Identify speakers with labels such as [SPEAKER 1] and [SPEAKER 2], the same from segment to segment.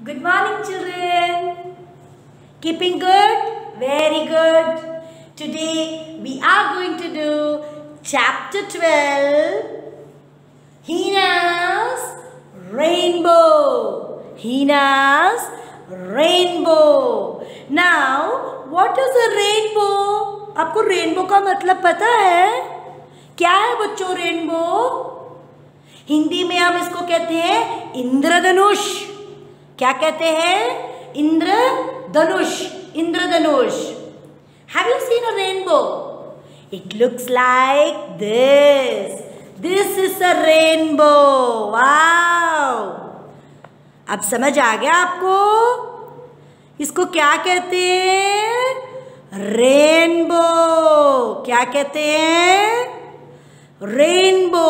[SPEAKER 1] Good morning, children. Keeping good? Very good. Today we are going to do chapter 12 Hina's Rainbow. Hina's Rainbow. Now, what is a rainbow? आपको rainbow का मतलब पता है क्या है बच्चों रेनबो हिंदी में हम इसको कहते हैं इंद्रधनुष क्या कहते हैं? इंद्र इंद्रधनुष इंद्रधनुष have you seen a rainbow it looks like this this is a rainbow wow अब समझ आ गया आपको? इसको क्या कहते हैं? रेनबो क्या कहते हैं? Rainbow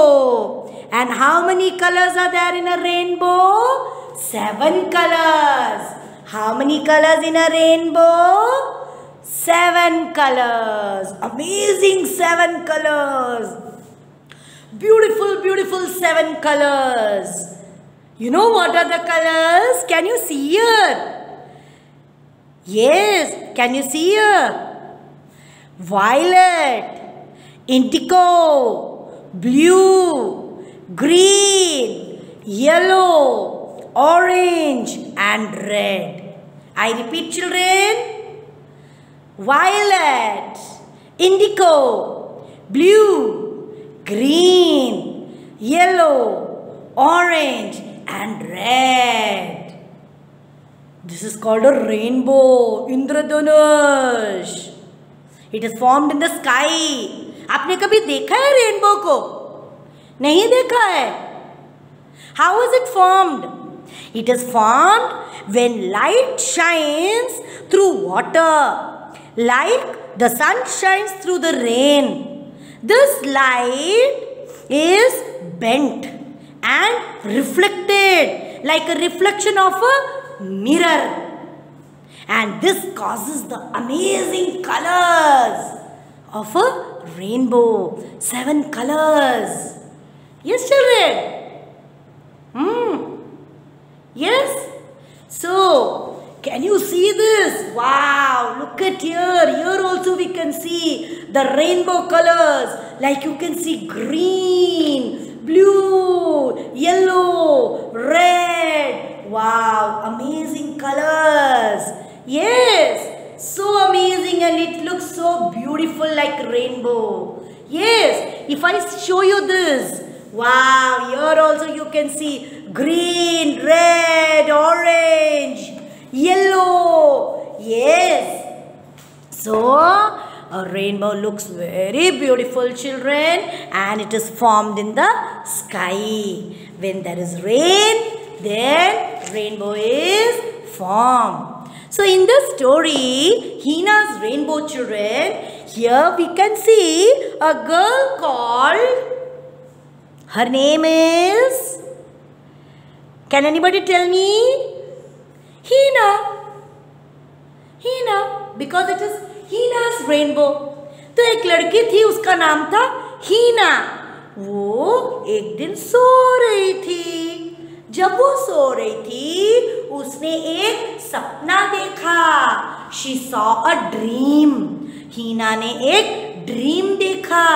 [SPEAKER 1] and how many colours are there in a rainbow? Seven colors. How many colors in a rainbow? Seven colors. Amazing seven colors. Beautiful beautiful seven colors. You know what are the colors? Can you see here? Yes can you see here? Violet indigo blue green yellow orange and red i repeat children violet indigo blue green yellow orange and red this is called a rainbow Indradhanush it is formed in the sky आपने कभी देखा है rainbow को नहीं देखा है how is it formed it is formed when light shines through water, like the sun shines through the rain. This light is bent and reflected like a reflection of a mirror. And this causes the amazing colors of a rainbow. Seven colors. Yes, children. Hmm yes? So can you see this? Wow look at here. Here also we can see the rainbow colors. Like you can see green blue yellow red. Wow amazing colors. Yes so amazing and it looks so beautiful like rainbow. Yes if i show you this wow here also you can see green red orange yellow. Yes. So a rainbow looks very beautiful children and it is formed in the sky. When there is rain then rainbow is formed. So in the story hina's rainbow children here we can see a girl called her name is? Can anybody tell me? Hina. Hina. Because it is Hina's rainbow तो एक लड़की थी, उसका नाम था हीना वो एक दिन सो रही थी। जब वो सो रही थी, उसने एक सपना देखा। She saw a dream Hina ने एक ड्रीम देखा।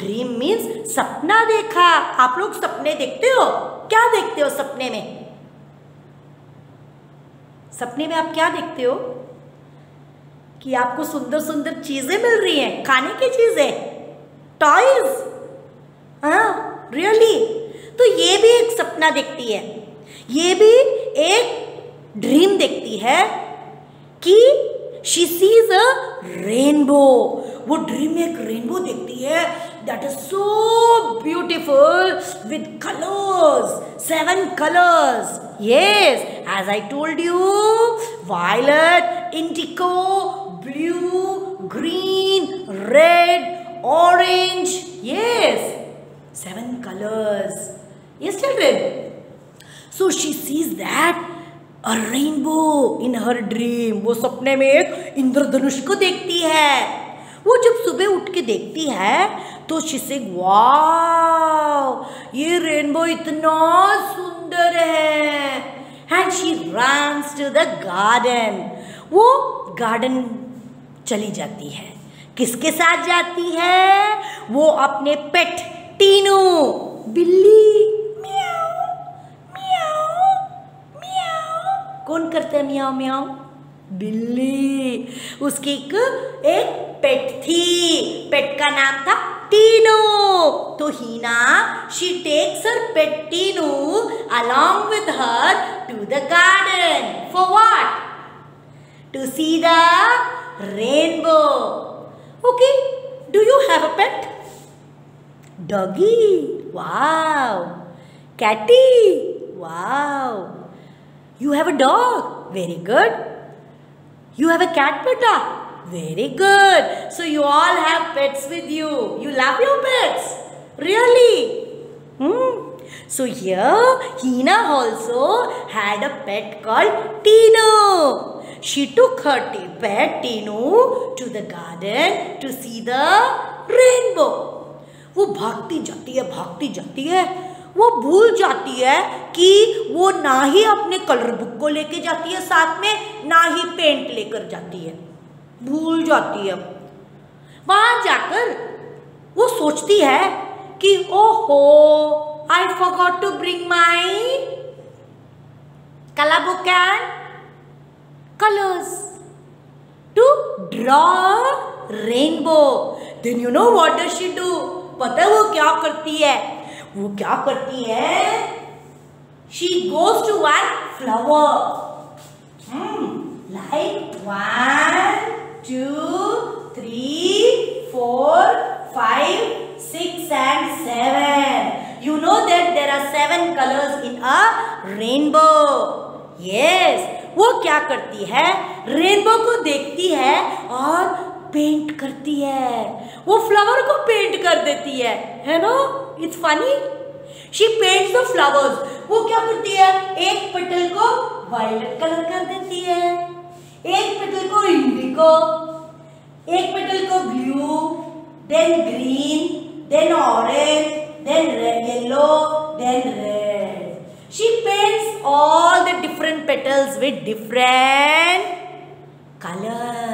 [SPEAKER 1] ड्रीम मीन्स सपना देखा। आप लोग सपने देखते हो? क्या देखते हो सपने में? सपने में आप क्या देखते हो? कि आपको सुंदर सुंदर चीज़ें मिल रही हैं। खाने की चीज़ें। टॉयज हाँ रियली तो ये भी एक सपना देखती है। ये भी एक ड्रीम देखती है कि शी सीज अ रेनबो वो ड्रीम में एक रेनबो देखती है that is so beautiful with colours seven colours yes as i told you violet indigo blue green red orange yes seven colors yes children so she sees that a rainbow in her dream. वो सपने में एक इंद्रधनुष को देखती है। वो जब सुबह उठ के देखती है तो शिसे वाव ये रेनबो इतना सुंदर है। And she runs to the garden वो गार्डन चली जाती है। किसके साथ जाती है? वो अपने पेट टीनू, बिल्ली कौन करता है मियाओ मियाओ बिल्ली। उसकी एक एक पेट थी। पेट का नाम था टीनो। तो Hina she takes her pet Tino along with her to the garden for what to see the rainbow okay do you have a pet doggy wow catty wow you have a dog very good you have a cat beta very good so you all have pets with you you love your pets really hmm so here Hina also had a pet called Tino she took her t- pet Tino to the garden to see the rainbow वो भागती जाती है भागती जाती है वो भूल जाती है कि वो ना ही अपने कलर बुक को लेके जाती है, साथ में ना ही पेंट लेकर जाती है। भूल जाती है। वहाँ जाकर वो सोचती है कि, ओहो I forgot to bring my colour book and colours to draw rainbow know what does she do? पता है वो क्या करती है? वो क्या करती है goes to one flower hmm, like one two three four five six and seven you know that there are seven colors in a rainbow yes वो क्या करती है रेनबो को देखती है और पेंट करती है वो फ्लावर को पेंट कर देती है है ना it's funny she paints the flowers वो क्या करती है? एक पेटल को वायलेट कलर कर देती है। एक पेटल को इंडिगो एक पेटल को blue then green then orange then yellow then red she paints all the different petals with different colors.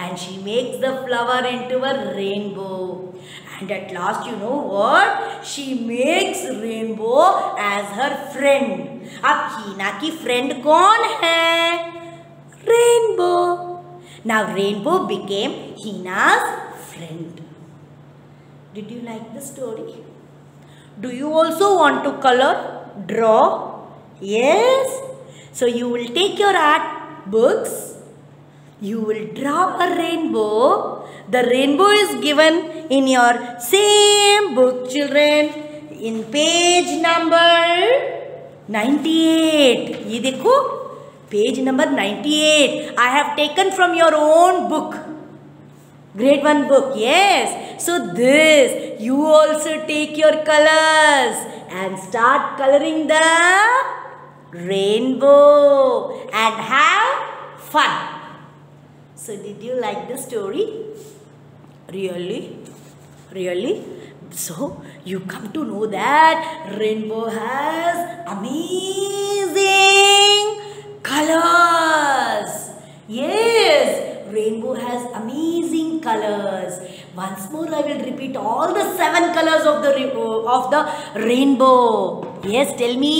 [SPEAKER 1] and she makes the flower into a rainbow and at last you know what she makes rainbow as her friend अब हीना की friend कौन है rainbow now rainbow became hina's friend did you like the story do you also want to color draw yes so you will take your art books you will draw a rainbow the rainbow is given in your same book children in page number 98 ये देखो page number 98 I have taken from your own book grade 1 book yes so this you also take your colors and start coloring the rainbow and have fun so did you like the story? Really? Really? So you come to know that rainbow has amazing colors. Yes rainbow has amazing colors. Once more i will repeat all the seven colors of the uh, of the rainbow. Yes tell me.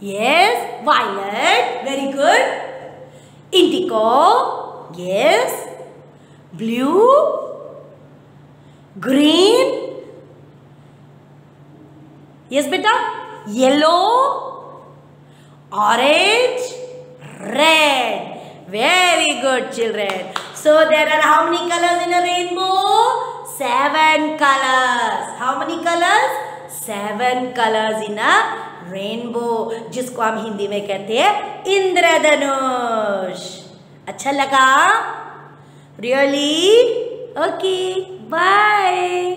[SPEAKER 1] Yes violet. Very good indigo. Yes. Blue. Green. Yes beta. Yellow. Orange. Red. Very good children. So there are how many colors in a rainbow? Seven colors. How many colors? Seven colors in a rainbow जिसको हम हिंदी में कहते हैं इंद्रधनुष। अच्छा लगा? Really okay bye